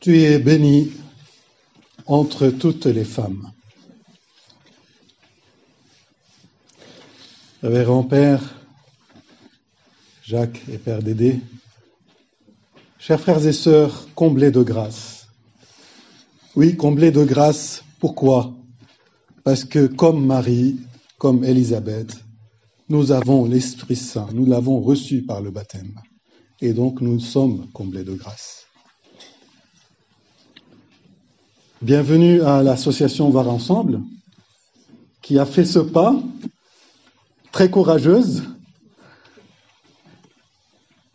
Tu es bénie entre toutes les femmes. Révérend Père, Jacques et Père Dédé, chers frères et sœurs, comblés de grâce. Oui, comblés de grâce, pourquoi? Parce que comme Marie, comme Élisabeth, nous avons l'Esprit Saint, nous l'avons reçu par le baptême, et donc nous sommes comblés de grâce. Bienvenue à l'association Var Ensemble, qui a fait ce pas très courageuse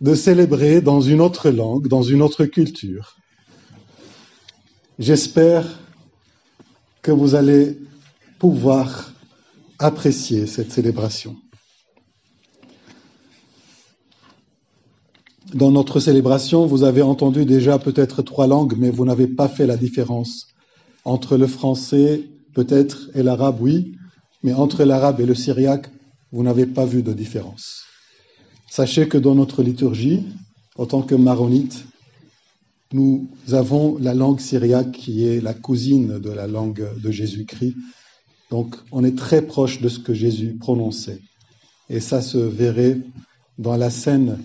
de célébrer dans une autre langue, dans une autre culture. J'espère que vous allez pouvoir apprécier cette célébration. Dans notre célébration, vous avez entendu déjà peut-être trois langues, mais vous n'avez pas fait la différence entre le français, peut-être, et l'arabe, oui, mais entre l'arabe et le syriaque, vous n'avez pas vu de différence. Sachez que dans notre liturgie, en tant que maronite, nous avons la langue syriaque qui est la cousine de la langue de Jésus-Christ. Donc on est très proche de ce que Jésus prononçait. Et ça se verrait dans la scène.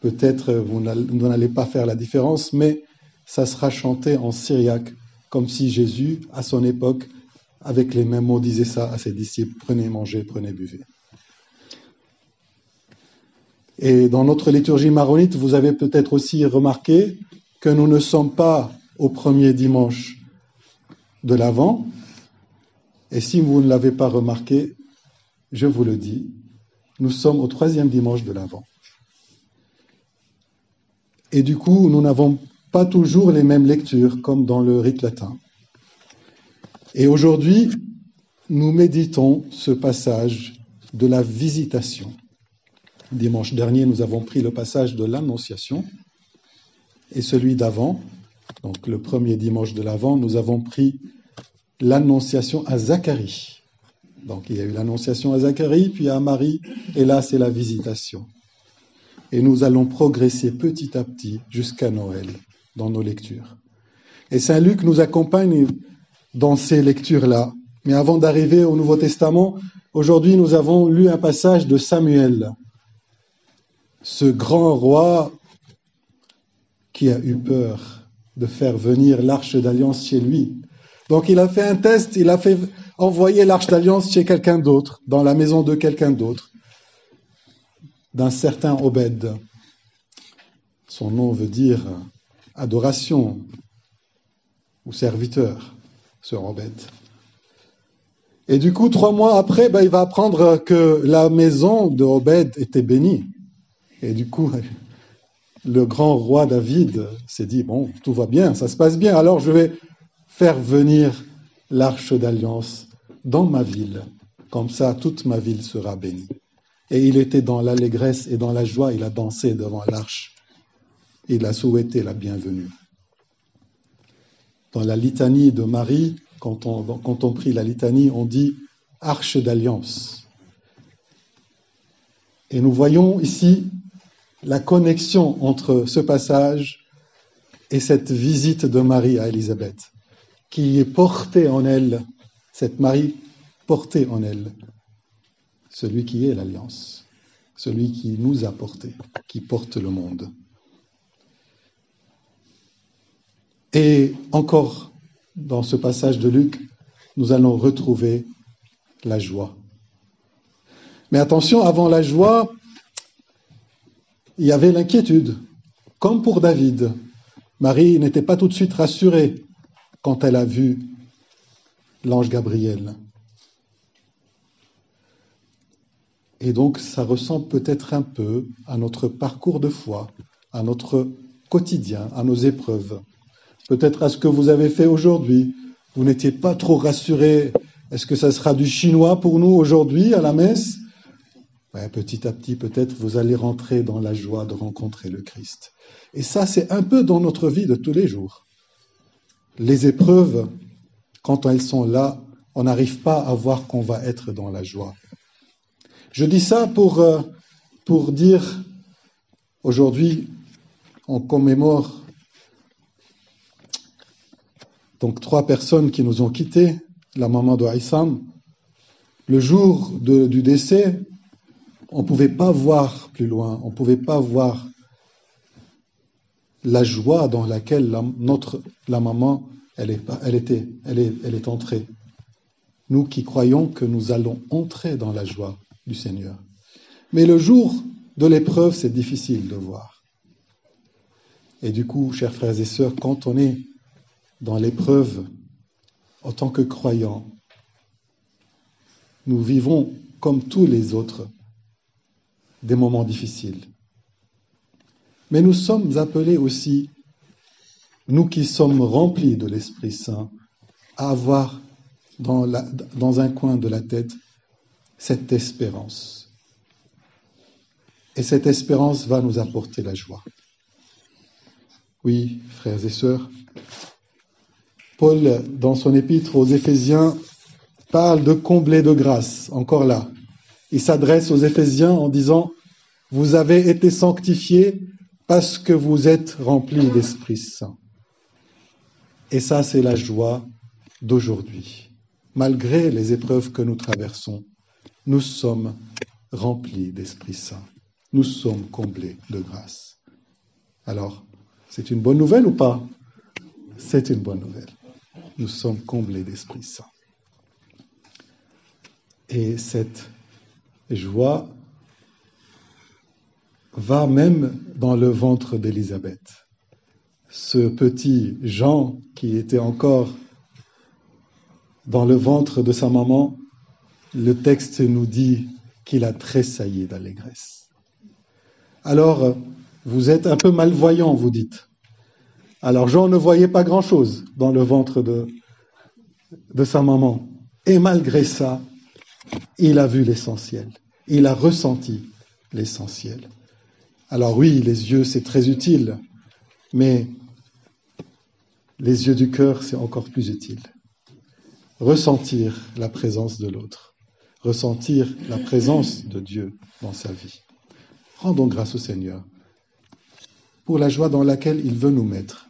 Peut-être vous n'allez pas faire la différence, mais ça sera chanté en syriaque comme si Jésus, à son époque, avec les mêmes mots, disait ça à ses disciples, prenez, mangez, prenez, buvez. Et dans notre liturgie maronite, vous avez peut-être aussi remarqué que nous ne sommes pas au premier dimanche de l'Avent. Et si vous ne l'avez pas remarqué, je vous le dis, nous sommes au troisième dimanche de l'Avent. Et du coup, nous n'avons pas toujours les mêmes lectures, comme dans le rite latin. Et aujourd'hui, nous méditons ce passage de la visitation. Dimanche dernier, nous avons pris le passage de l'Annonciation et celui d'avant, donc le premier dimanche de l'Avent, nous avons pris l'Annonciation à Zacharie. Donc il y a eu l'Annonciation à Zacharie, puis à Marie, et là c'est la visitation. Et nous allons progresser petit à petit jusqu'à Noël dans nos lectures. Et Saint Luc nous accompagne dans ces lectures-là. Mais avant d'arriver au Nouveau Testament, aujourd'hui nous avons lu un passage de Samuel, ce grand roi qui a eu peur de faire venir l'arche d'alliance chez lui. Donc il a fait un test, il a fait envoyer l'arche d'alliance chez quelqu'un d'autre, dans la maison de quelqu'un d'autre, d'un certain Obed. Son nom veut dire adoration ou serviteur, se Obed. Et du coup, trois mois après, ben, il va apprendre que la maison de Obed était bénie. Et du coup, le grand roi David s'est dit, bon, tout va bien, ça se passe bien, alors je vais faire venir l'arche d'alliance dans ma ville. Comme ça, toute ma ville sera bénie. Et il était dans l'allégresse et dans la joie, il a dansé devant l'arche il a souhaité la bienvenue. Dans la litanie de Marie, quand on, quand on prie la litanie, on dit arche d'alliance. Et nous voyons ici la connexion entre ce passage et cette visite de Marie à Élisabeth, qui est portée en elle, cette Marie portée en elle, celui qui est l'alliance, celui qui nous a portés, qui porte le monde. Et encore dans ce passage de Luc, nous allons retrouver la joie. Mais attention, avant la joie, il y avait l'inquiétude, comme pour David. Marie n'était pas tout de suite rassurée quand elle a vu l'ange Gabriel. Et donc ça ressemble peut-être un peu à notre parcours de foi, à notre quotidien, à nos épreuves peut-être à ce que vous avez fait aujourd'hui. Vous n'étiez pas trop rassuré. Est-ce que ça sera du chinois pour nous aujourd'hui à la messe? Petit à petit, peut-être, vous allez rentrer dans la joie de rencontrer le Christ. Et ça, c'est un peu dans notre vie de tous les jours. Les épreuves, quand elles sont là, on n'arrive pas à voir qu'on va être dans la joie. Je dis ça pour, euh, pour dire, aujourd'hui, on commémore donc trois personnes qui nous ont quittés, la maman de Haïsam. Le jour du décès, on ne pouvait pas voir plus loin, on ne pouvait pas voir la joie dans laquelle la, notre, la maman, elle est, elle, était, elle, est, elle est entrée. Nous qui croyons que nous allons entrer dans la joie du Seigneur. Mais le jour de l'épreuve, c'est difficile de voir. Et du coup, chers frères et sœurs, quand on est dans l'épreuve, en tant que croyants, nous vivons comme tous les autres des moments difficiles. Mais nous sommes appelés aussi, nous qui sommes remplis de l'Esprit Saint, à avoir dans, un coin de la tête cette espérance. Et cette espérance va nous apporter la joie. Oui, frères et sœurs, Paul, dans son épître aux Éphésiens, parle de combler de grâce, encore là. Il s'adresse aux Éphésiens en disant, Vous avez été sanctifiés parce que vous êtes remplis d'Esprit Saint. Et ça, c'est la joie d'aujourd'hui. Malgré les épreuves que nous traversons, nous sommes remplis d'Esprit Saint. Nous sommes comblés de grâce. Alors, c'est une bonne nouvelle ou pas? C'est une bonne nouvelle. Nous sommes comblés d'Esprit Saint. Et cette joie va même dans le ventre d'Élisabeth. Ce petit Jean qui était encore dans le ventre de sa maman, le texte nous dit qu'il a tressailli d'allégresse. Alors, vous êtes un peu malvoyant, vous dites. Alors Jean ne voyait pas grand-chose dans le ventre de, de sa maman. Et malgré ça, il a vu l'essentiel. Il a ressenti l'essentiel. Alors oui, les yeux, c'est très utile, mais les yeux du cœur, c'est encore plus utile. Ressentir la présence de l'autre, ressentir la présence de Dieu dans sa vie. Rendons grâce au Seigneur pour la joie dans laquelle il veut nous mettre,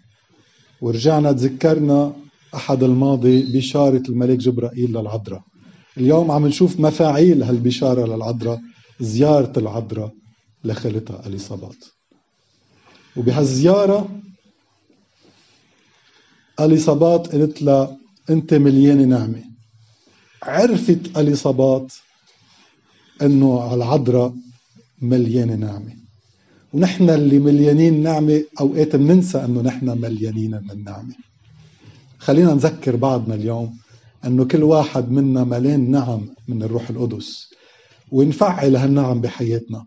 ورجعنا تذكرنا أحد الماضي بشارة الملك جبرائيل للعذراء. اليوم عم نشوف مفاعيل هالبشارة للعذراء زيارة العذراء لخالتها اليصابات وبهالزيارة اليصابات قالت لها أنت مليانة نعمة. عرفت اليصابات إنه العذراء مليانة نعمة. ونحن اللي مليانين نعمة أوقات بننسى إنه نحن مليانين من نعمة. خلينا نذكر بعضنا اليوم إنه كل واحد منا مليان نعم من الروح القدس ونفعل هالنعم بحياتنا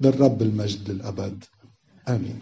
للرب المجد للأبد آمين.